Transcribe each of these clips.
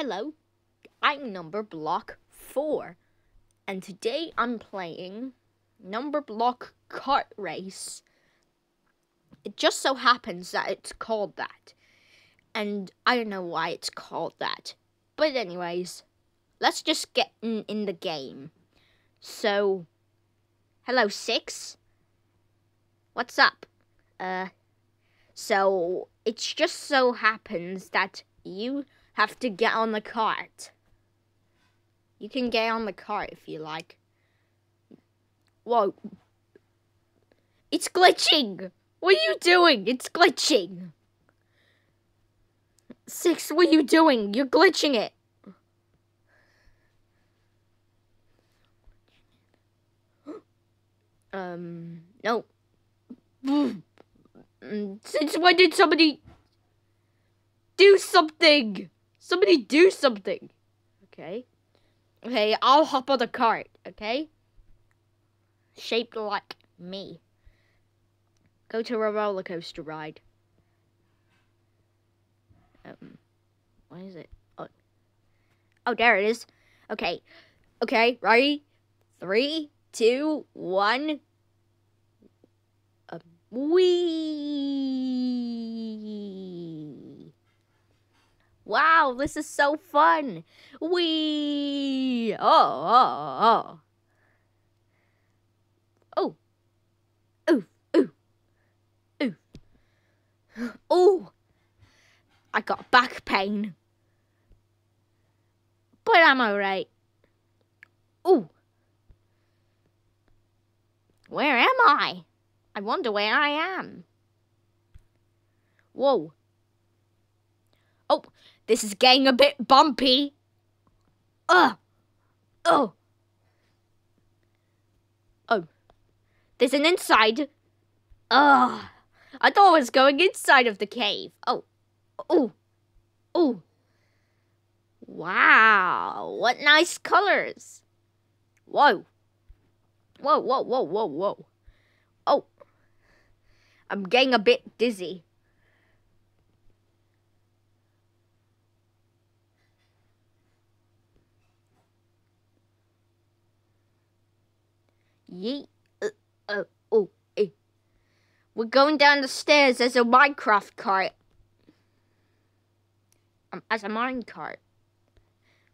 Hello, I'm Numberblock 4, and today I'm playing Numberblock kart race. It just so happens that it's called that, and I don't know why it's called that. But, anyways, let's just get in, in the game. So, hello, Six. What's up? Uh, so it just so happens that you have to get on the cart. You can get on the cart if you like. Whoa. It's glitching! What are you doing? It's glitching! Six, what are you doing? You're glitching it. Um, no. Since when did somebody do something? Somebody do something. Okay. Okay, I'll hop on the cart, okay? Shaped like me. Go to a roller coaster ride. Um, what is it? Oh, oh there it is. Okay. Okay, ready? Three, two, one. Um, wee. Wow, this is so fun. Wee. Oh, oh, oh, oh. Oh. Ooh, ooh. Ooh. Ooh. I got back pain. But I'm alright. Ooh. Where am I? I wonder where I am. Whoa. Oh, this is getting a bit bumpy. Ugh. Oh. Oh. There's an inside. Ugh. I thought I was going inside of the cave. Oh. Oh. Oh. Wow. What nice colors. Whoa. Whoa, whoa, whoa, whoa, whoa. Oh. I'm getting a bit dizzy. Yeet. Uh, uh, oh, eh. We're going down the stairs as a Minecraft cart. Um, as a mine cart.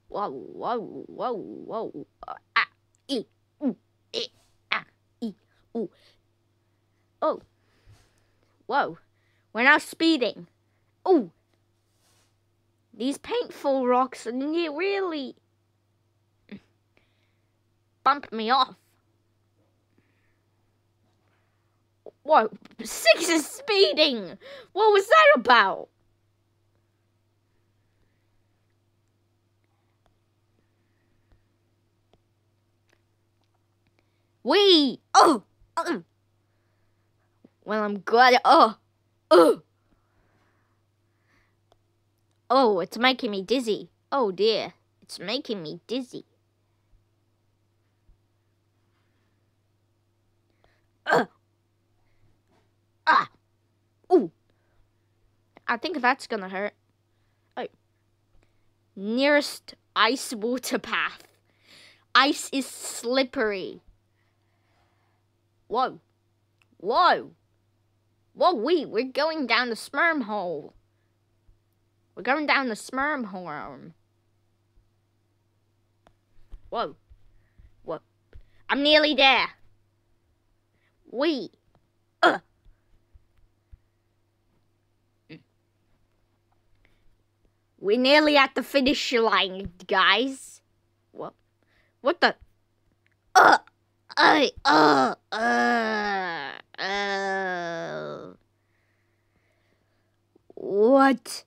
Whoa, whoa, whoa, whoa. Uh, ah, e, ooh, e, ah, e, ooh. Oh. Whoa. We're now speeding. Ooh. These paintful rocks really bumped me off. Whoa, six is speeding! What was that about? We oh, uh. uh. well I'm glad oh oh oh it's making me dizzy oh dear it's making me dizzy uh. Ah! Ooh! I think that's gonna hurt. Oh. Nearest ice water path. Ice is slippery. Whoa. Whoa. Whoa, we, we're going down the sperm hole. We're going down the sperm hole. Whoa. Whoa. I'm nearly there. We. We're nearly at the finish line, guys. What? What the? Uh, uh, uh, uh, uh. What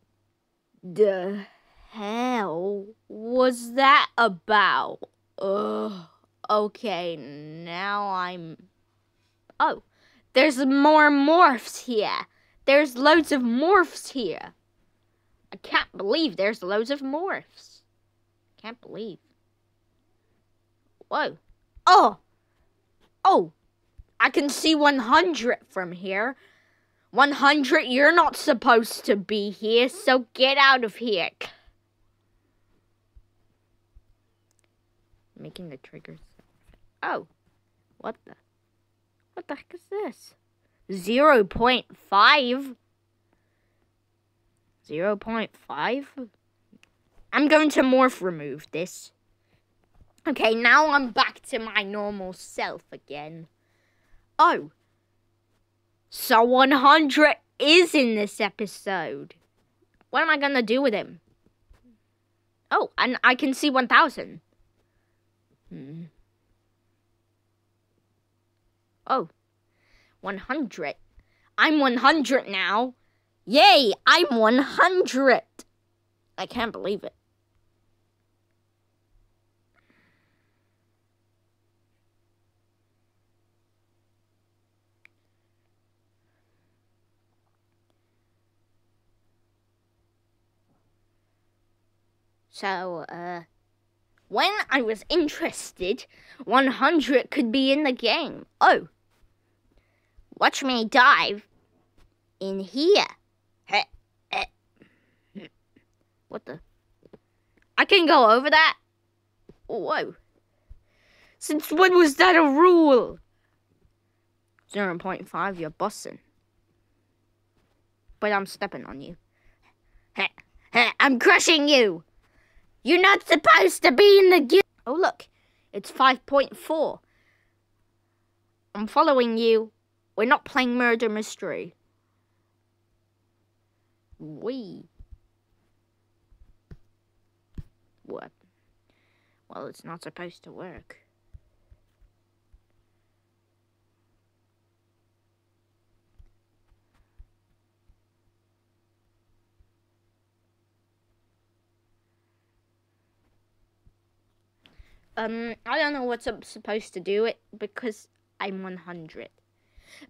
the hell was that about? Ugh. Okay, now I'm. Oh, there's more morphs here. There's loads of morphs here. I can't believe there's loads of morphs. Can't believe. Whoa. Oh. Oh. I can see 100 from here. 100, you're not supposed to be here, so get out of here. making the triggers. Oh, what the? What the heck is this? 0 0.5? 0 0.5? I'm going to morph remove this. Okay, now I'm back to my normal self again. Oh. So 100 is in this episode. What am I going to do with him? Oh, and I can see 1,000. Hmm. Oh. 100. I'm 100 now. Yay, I'm 100. I can't believe it. So, uh, when I was interested, 100 could be in the game. Oh, watch me dive in here. What the? I can go over that? Whoa. Since when was that a rule? 0 0.5, you're bossing. But I'm stepping on you. I'm crushing you! You're not supposed to be in the guild. Oh, look. It's 5.4. I'm following you. We're not playing murder mystery. We. What? Well, it's not supposed to work. Um, I don't know what's supposed to do it because I'm 100.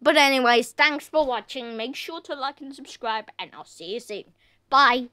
But anyways, thanks for watching. Make sure to like and subscribe and I'll see you soon. Bye.